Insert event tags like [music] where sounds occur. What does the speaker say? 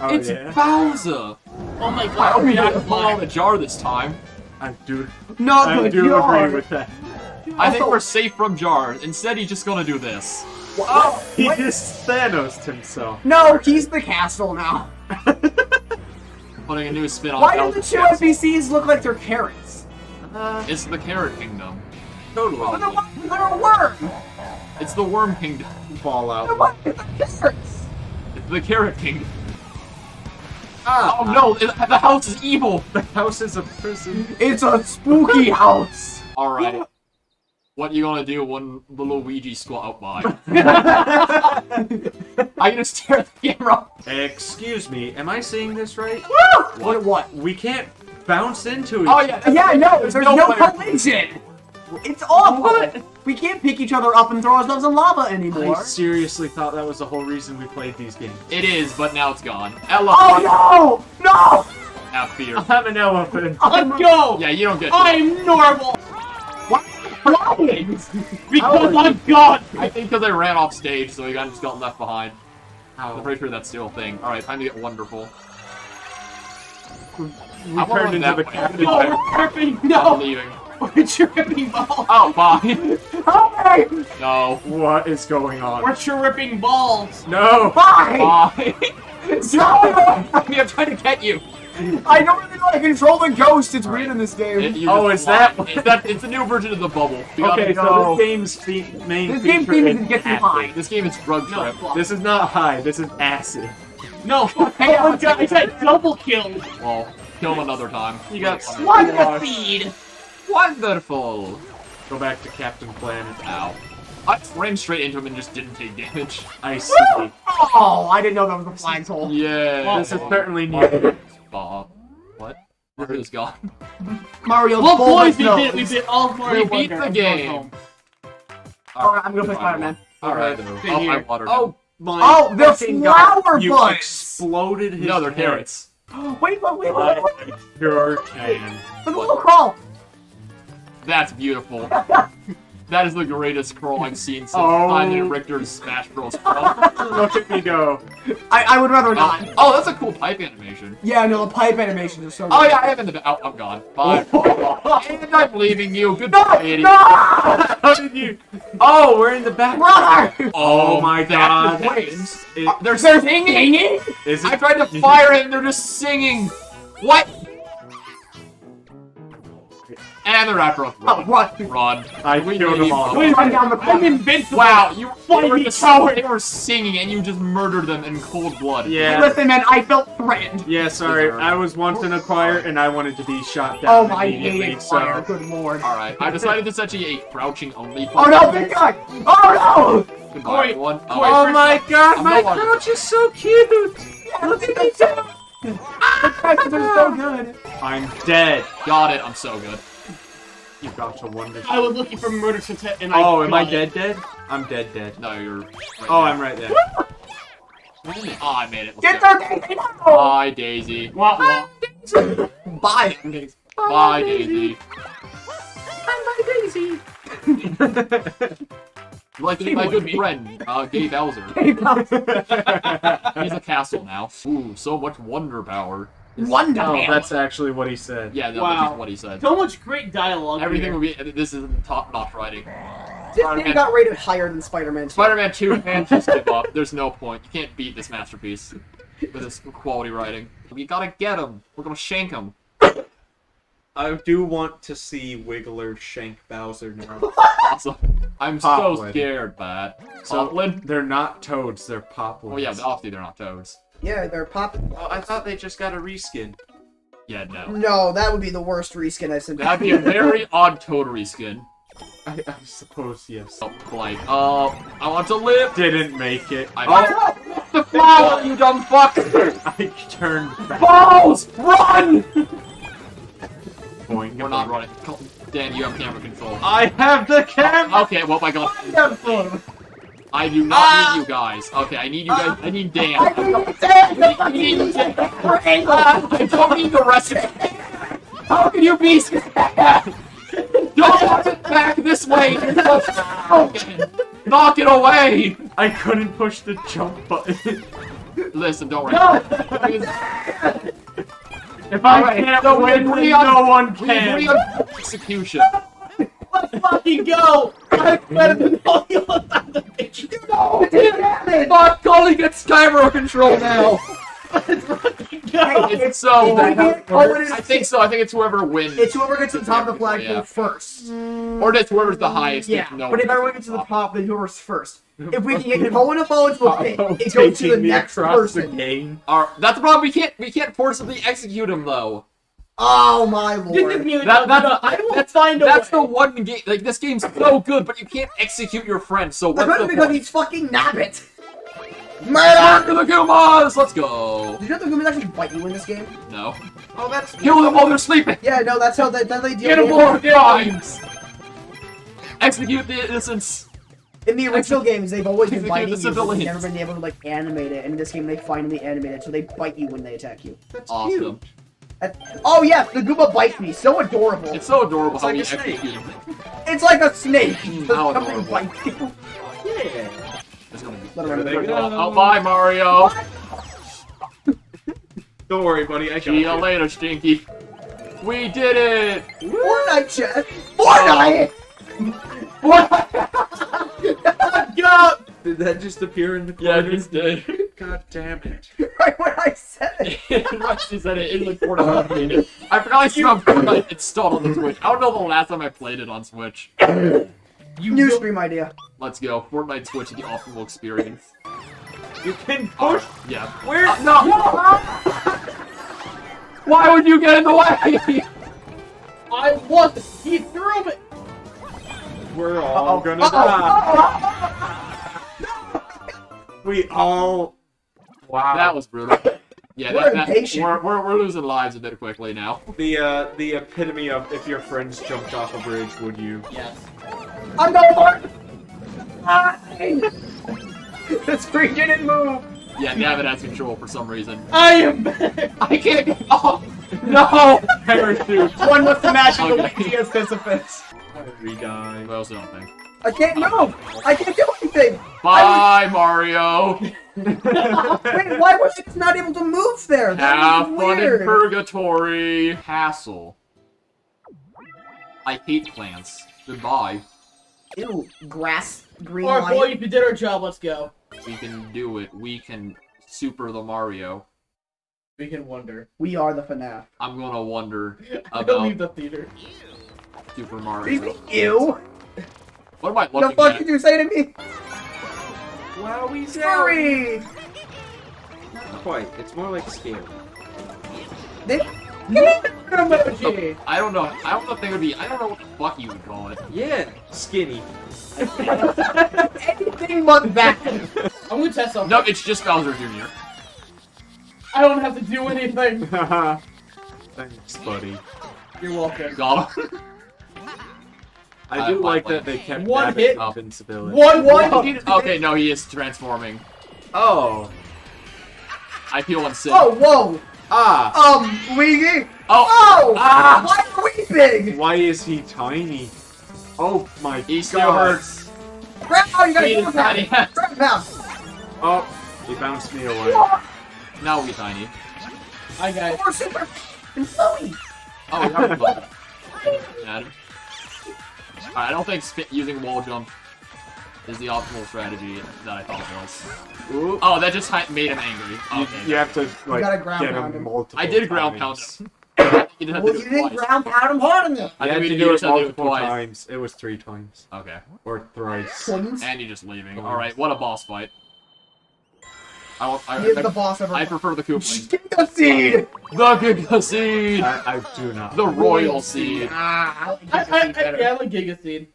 Oh, it's yeah. Bowser! Oh my god, hope he not didn't pull out mine. a jar this time. I do, Not I the do jar. agree with that. I think we're safe from jars. Instead, he's just gonna do this. Oh, He what? just Thanos himself. No, he's the castle now. [laughs] Putting a new spin on the. Why do Bowser's the two castle. NPCs look like they're carrots? Uh, it's the Carrot Kingdom. Totally. But they're, they're a worm. It's the Worm Kingdom. Fallout. They're what? They're carrots. It's the Carrot Kingdom. Ah, Oh no, the house is evil! [laughs] The house is a prison. It's a spooky [laughs] house. Alright. What you gonna do when the Luigi squat out by? I'm gonna stare at the camera. Excuse me, am I seeing this right? What? What? We can't bounce into it. Oh yeah, Yeah, no, there's, no, player- collision. It's awful. We can't pick each other up and throw ourselves in lava anymore. I seriously thought that was the whole reason we played these games. It is, but now it's gone. Oh, Ella, Oh no! No! have fear. [laughs] I'm an elephant. Let's go! Yeah, you don't get. I'm normal! Why? [laughs] Because I'm God! I think because I ran off stage, so he got just got left behind. I'm pretty sure that's still a thing. All right, time to get wonderful. We I turned into the that captain. No, we're tripping! I'm leaving. [laughs] We're tripping balls! Oh, bye. Okay! no. What is going on? We're tripping balls! No! Bye! Bye. No! I'm trying to get you. I don't really know how to control the ghost. It's weird in this game. It- Oh, just is that fly. what- It's, that, it's a new version of the bubble. Okay, go. so this game's fe- main This game feature theme is is get acid. high. This game is drug No, trip. fuck. This is not high, this is acid. No! [laughs] Hey, oh my god, I said double kill! Well, kill him another time. You got What Wash. the feed? Wonderful. Go back to Captain Planet. Ow. I ran straight into him and just didn't take damage. I see. Oh, I didn't know that was a flagpole. Yeah. This is certainly new. Bob. What? Mario's gone. Mario Well, full boys, we nose. did, we did all Mario We beat Wonder. the game. going home. Alright, I'm gonna play Spider-Man. Alright. Oh, I here. watered Oh my Oh, they're fucking flower You buds! exploded his No, they're carrots. [gasps] Wait, wait, wait, wait, wait. Sure can. The little crawl. That's beautiful. [laughs] that is the greatest scroll I've seen since Oh. Simon Richter's Smash Bros. scroll. [laughs] Look at me go. I, I would rather not. oh, oh, that's a cool pipe animation. Yeah, no, the pipe animations are so Oh yeah, I am in the. Oh, I'm gone. Bye. and I'm leaving you. No! Goodbye, idiot. No! [laughs] How did you? Oh, we're in the back. Brother! Oh my that God. happens. It- Uh, they're They're singing. singing? Is I tried to fire it and they're just singing. What? And they're after. Oh, Run. what? Run. I We killed them all. Wait Run down the I'm invincible! Wow, you they were, me, just- they were singing and you just murdered them in cold blood. Yeah. Listen, man, I felt threatened. Yeah, sorry. Deserved. I was once in a choir and I wanted to be shot down Oh my immediately. hated fire, So good lord. Alright, I decided to set you a crouching only. Oh no, big guy! Oh Goodbye, Corey, everyone. Corey, Oh, Oh my God, I'm my no longer- couch is so cute. Look at me too! The [laughs] crackers are so good. I'm dead. got it. I'm so good. You got to wonder. I was looking for murder to and I Oh, am I dead? it. Dead? I'm dead. Dead. No, you're. Right Oh, there. I'm right there. Oh, I made it. Let's Get go. their Daisy now! Bye, Daisy. Wah, wah. [laughs] Bye. Daisy. Bye, Daisy. Like He my good be. friend, uh, Gabe Bowser. Hey, pal. He's a castle now. Ooh, so much wonder power. Wonder Oh, Man. that's actually what he said. Yeah, that Wow. was what he said. So much great dialogue Everything here. will be. This is top-notch writing. This game got rated higher than Spider-Man 2. Spider-Man 2 [laughs] and just give up. There's no point. You can't beat this masterpiece with this quality writing. We gotta get him. We're gonna shank him. I do want to see Wiggler shank Bowser now. [laughs] Awesome. I'm Poplin. so scared, Pat. So Poplin? they're not toads, they're poplins. Oh yeah, obviously they're not toads. Yeah, they're popping. Oh, I thought they just got a reskin. Yeah, no. No, that would be the worst reskin I've seen. That'd be a [laughs] very odd toad reskin. I, I suppose yes. Oh, like, uh, I want to live. Didn't make it. I oh, the flower, you dumb fuck! [laughs] I turned back. Balls, run! Boing. We're not running. Dan, you have camera control. I have the camera. Okay, well, my god. Wonderful. I do not Ah! need you guys. Okay, I need you guys. I need Dan. I need Dan. I need Dan. Triangle. I don't need the rest of it. How can you be so bad? Don't want it back this way. You're so broken. Knock it away. I couldn't push the jump button. listen, don't worry. No! If I Alright, can't so we win, agree then on- no one We agree can. on execution. Let's fucking go! I'm better than all you on the picture. No, damn it! Fuck, Coley gets camera control now. Let's fucking go! It's so. If we oh, it is- I think so. I think it's whoever wins. It's whoever gets to the top of the flagpole Yeah. first. Or it's whoever's the highest. Yeah, no but if everyone gets to the top, then whoever's first. If we can get Cohen and Bow into a pit, it goes to the next person. game. Our, that's the problem. We can't. We can't forcibly execute him though. Oh my This lord. nearly That- no, no, that's- no, I will that's- find a That's way. the one game. Like this game's so good, but you can't execute your friend. So what's Especially the because point? he's fucking Nabbit. Back Murder! to the Goombas! Let's go. Did you know the Goombas actually bite you in this game? No. Oh, that's Kill them while they're sleeping. Yeah, no, that's how they, that they deal Get them with more times. Execute the innocents. In the original games, they've always been Execute biting the you, but they've never been able to like animate it. And in this game, they finally animate it, so they bite you when they attack you. that's Awesome. cute. And- oh yeah, the Goomba bites me. So adorable. It's It's, so adorable It's how like we a snake. execute them. like a snake. Mm, how adorable. bite you? [laughs] Yeah. It's gonna be. Let There they go. Oh, bye, Mario. [laughs] Don't worry, buddy. I got See you. later, Stinky. We did it! Fortnite chat. Fortnite. [laughs] Go! Did that just appear in the Yeah, it just did. God damn it. [laughs] right when I said it. [laughs] Rusty said it in like Fortnite. [laughs] I forgot I still have Fortnite installed on the Switch. I don't know the last time I played it on Switch. [coughs] You New will- stream idea. Let's go. Fortnite Switch is the optimal experience. You can push. Yeah. Where? Uh, no! Why would you get in the way? I wasn't. He threw me. We're all Uh-oh. gonna Uh-oh. die. We all. Wow. That was brutal. Yeah, We're that, that, we're, we're, we're losing lives a bit quickly now. the uh, the epitome of if your friends jumped off a bridge, would you? Yes. I'm going for it. Hi. the screen [laughs] didn't move. Yeah, Navin has control for some reason. I am back. [laughs] I can't get off! No! [laughs] Parachute! One must imagine the Okay. way he has Sisyphus. We die. I also don't think. I can't move. I can't do anything. Bye, Mario! [laughs] Wait, why was it not able to move there? That Have was fun in purgatory. Castle. I hate plants. Goodbye. Ew, grass, green Alright, light. boy, you did our job. Let's go. We can do it. We can super the Mario. We can wonder. We are the FNAF. I'm gonna wonder [laughs] I don't leave about the theater. Super What you Mario. mean, Ew. What am I The fuck at? did you say to me? Wowie Sorry. Not quite. It's more like scary. They Emoji. I don't know. I don't know if they would be. I don't know what the fuck you would call it. Yeah, skinny. anything but that. [laughs] I'm gonna test something. No, it's just Bowser Jr. I don't have to do anything. [laughs] Thanks, buddy. You're welcome. Got him. [laughs] I Uh, do my- like my- that they kept One that hit. invincibility. One, One- one. Okay, no, he is transforming. Oh. I feel unsafe. Oh, whoa. Ah. Um, Luigi. Oh! Oh. Ah! Why are we big? Why is he tiny? Oh my He god. still hurts. Grab, oh, you gotta He grab is him. tiny. Grab him. Oh, he bounced me away. Now we tiny. I got it. We're super and flowy. Oh, we are [laughs] fun. Alright, I don't think sp- using wall jump is the optimal strategy that I thought it was. Ooh. Oh, that just made him angry. You, Okay. you have to like gotta ground get him him. multiple I did ground pound him. You didn't have Well, to you it didn't twice. ground pound him hard enough. I You think had we to did do it to do it multiple twice. times. It was three times. Okay. Or thrice. Twins. And you're just leaving. Twins. Alright, what a boss fight. I, want, I, He is I, the boss of I prefer the Koopalings. Giga seed. The Giga Seed! I, I do not. The Royal Seed. Ah, I like I, Giga I, seed I, yeah, I like Giga Seed.